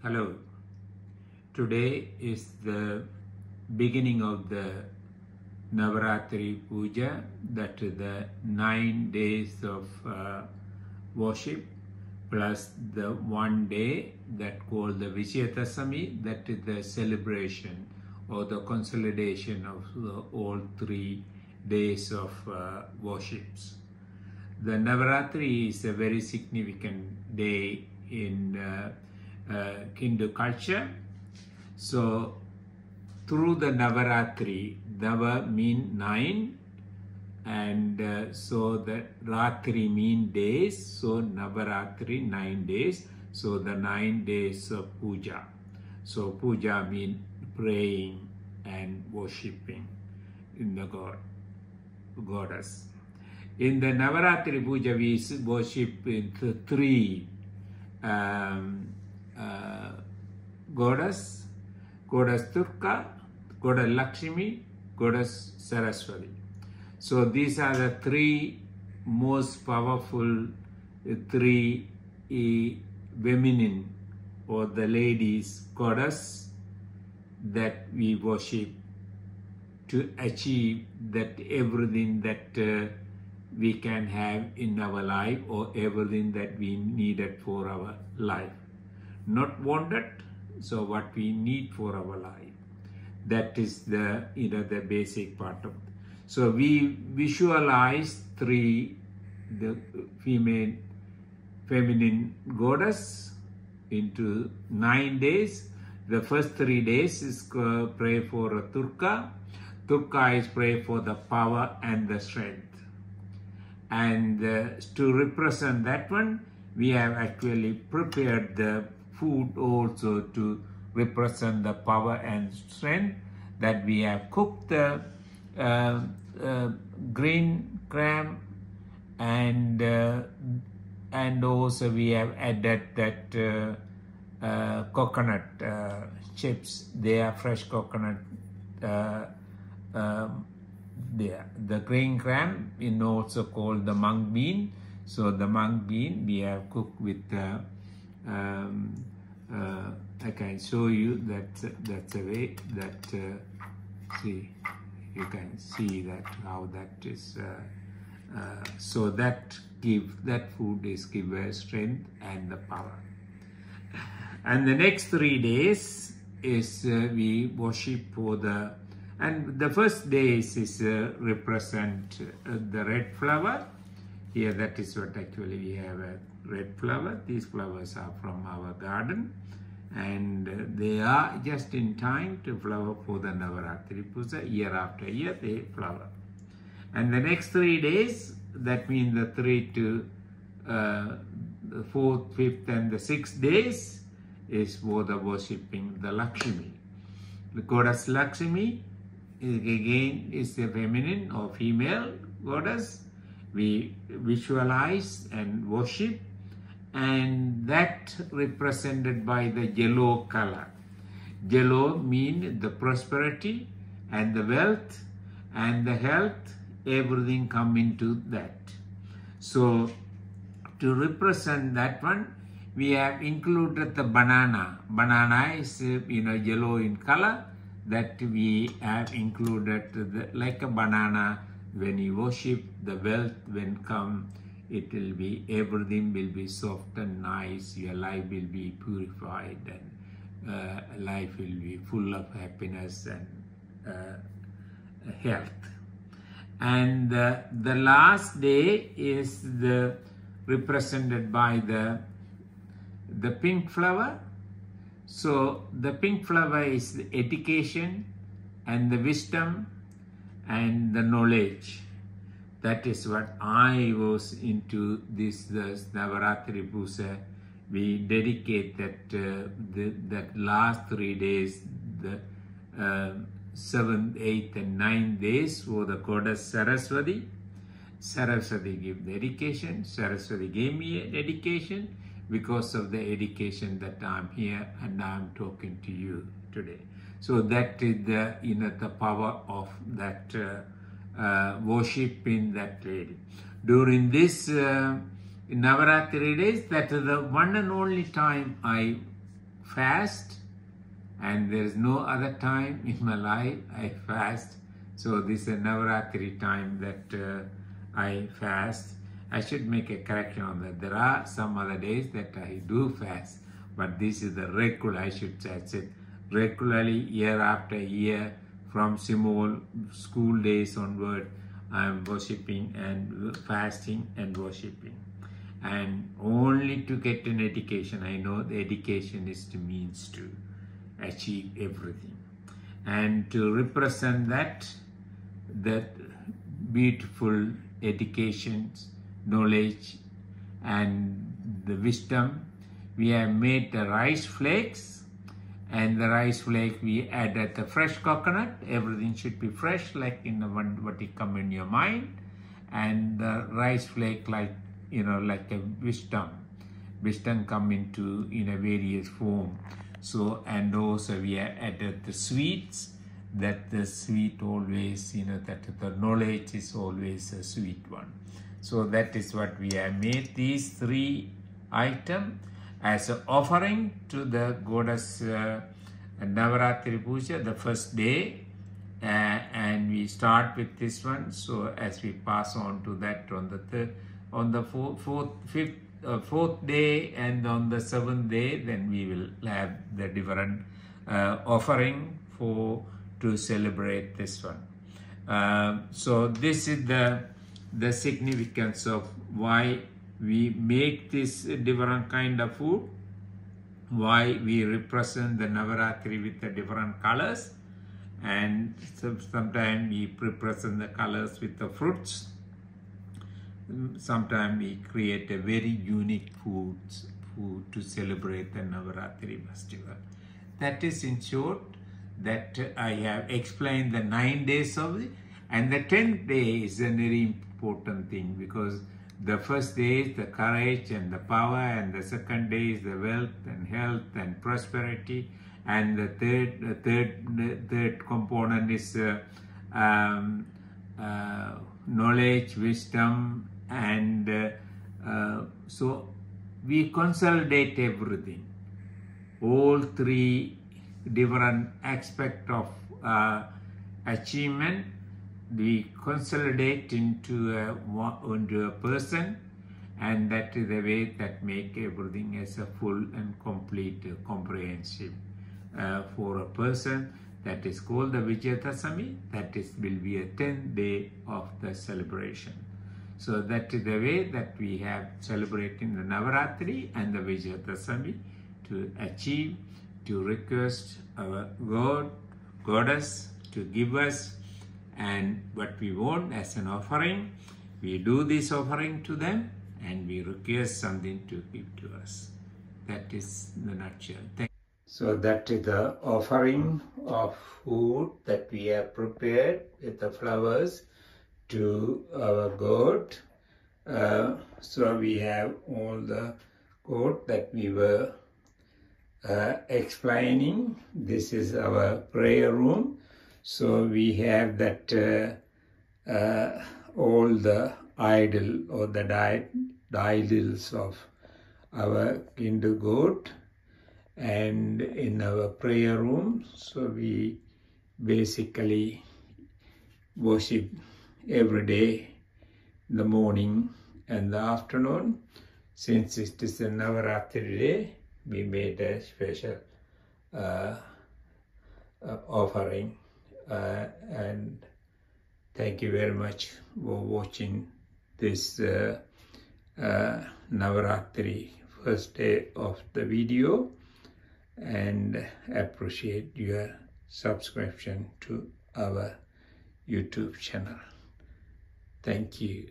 Hello. Today is the beginning of the Navaratri Puja, that is the nine days of uh, worship, plus the one day that called the Vijayadashami, that is the celebration or the consolidation of the, all three days of uh, worships. The Navaratri is a very significant day in uh, Hindu culture. So, through the Navaratri, Nava mean nine, and uh, so the Ratri mean days. So Navaratri nine days. So the nine days of puja. So puja mean praying and worshipping in the god goddess. In the Navaratri puja, we worship in th- three um, uh, goddess, goddess Durga, goddess Lakshmi, goddess Saraswati. So these are the three most powerful three uh, feminine or the ladies goddess that we worship to achieve that everything that uh, we can have in our life or everything that we needed for our life. Not wanted, so what we need for our life. That is the you know the basic part of. it. So we visualize three the female feminine goddess into nine days. The first three days is uh, pray for Durga. Durga is pray for the power and the strength. And uh, to represent that one, we have actually prepared the food also to represent the power and strength that we have cooked the uh, uh, green gram and uh, and also we have added that uh, uh, coconut uh, chips. They are fresh coconut um, there. The green gram is also called the mung bean. So the mung bean we have cooked with um, uh, I can show you that that's a way that uh, see you can see that how that is uh, uh, so that give that food is give strength and the power. And the next three days is uh, we worship for the and the first days is uh, represent the red flower here that is what actually we have a red flower. These flowers are from our garden. And uh, they are just in time to flower for the Navaratri Puja year after year they flower. And the next three days that means the three to uh, the fourth fifth and the sixth days is for the worshipping the Lakshmi. The goddess Lakshmi is again is a feminine or female goddess we visualize and worship and that represented by the yellow color. Yellow mean the prosperity and the wealth and the health, everything come into that. So to represent that one, we have included the banana. Banana is you know yellow in color that we have included the, like a banana when you worship the wealth when come it will be everything will be soft and nice. Your life will be purified and uh, life will be full of happiness and uh, health. And uh, the last day is the represented by the the pink flower. So the pink flower is the education and the wisdom and the knowledge that is what I was into this the Navaratri Puja. We dedicate that uh, the, that last three days, the uh, seventh, eighth, and ninth days for the goddess Saraswati. Saraswati give the education. Saraswati gave me a dedication because of the education that I'm here and I'm talking to you today. So that is the you know the power of that. Uh, uh, worshiping that lady. During this uh, Navaratri days, that is the one and only time I fast and there is no other time in my life I fast. So this is Navaratri time that uh, I fast. I should make a correction on that. There are some other days that I do fast, but this is the regular, I should say, regularly year after year from small school days onward, I am worshipping and fasting and worshipping. And only to get an education, I know the education is the means to achieve everything. And to represent that, that beautiful education, knowledge, and the wisdom, we have made the rice flakes and the rice flake we added the fresh coconut. Everything should be fresh like in the one what it come in your mind. And the rice flake like you know like a wisdom. Wisdom come into in a various form. So and also we added the sweets that the sweet always you know that the knowledge is always a sweet one. So that is what we have made these three items as an offering to the goddess uh, Navaratri Puja, the first day. Uh, and we start with this one. So as we pass on to that on the third, on the fourth, fourth fifth, uh, fourth day and on the seventh day, then we will have the different uh, offering for to celebrate this one. Uh, so this is the the significance of why we make this different kind of food. Why? We represent the Navaratri with the different colors. And sometimes we represent the colors with the fruits. Sometimes we create a very unique food, food to celebrate the Navaratri festival. That is in short that I have explained the nine days of it. And the tenth day is a very important thing because the first day is the courage and the power, and the second day is the wealth and health and prosperity, and the third, the third, the third component is uh, um, uh, knowledge, wisdom, and uh, uh so we consolidate everything. All three different aspect of uh, achievement we consolidate into a, into a person and that is the way that make everything as a full and complete uh, comprehensive uh, for a person. That is called the Vijayadashami that is will be a 10th day of the celebration. So that is the way that we have celebrating the Navaratri and the Vijayadashami to achieve to request our God goddess to give us and what we want as an offering, we do this offering to them and we request something to give to us. That is the nutshell. Thank so that is the offering of food that we have prepared with the flowers to our God. Uh, so we have all the code that we were uh, explaining. This is our prayer room so we have that uh, uh, all the idol or the di idols of our Hindu god and in our prayer room. So we basically worship every day, the morning and the afternoon. Since it is a Navaratri day, we made a special uh, uh, offering uh, and thank you very much for watching this uh, uh, Navaratri first day of the video and appreciate your subscription to our YouTube channel. Thank you.